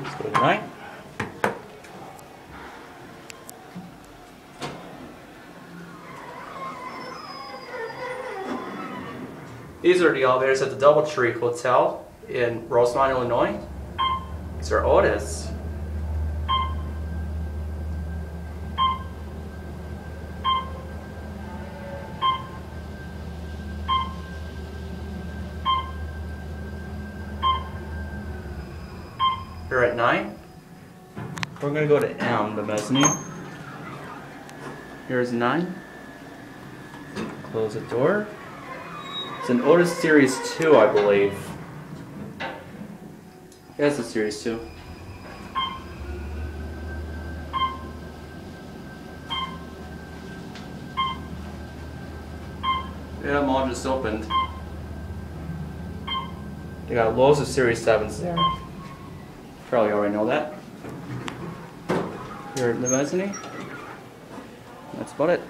Good night. These are the elevators at the Doubletree Hotel in Rosemont, Illinois. These are Otis. Here at 9. We're going to go to M, the mezzanine. Here's 9. Close the door. It's an Otis Series 2, I believe. Yeah, it's a Series 2. Yeah, them all just opened. They got loads of Series 7s there. Probably already know that. Here at the mezzanine. That's about it.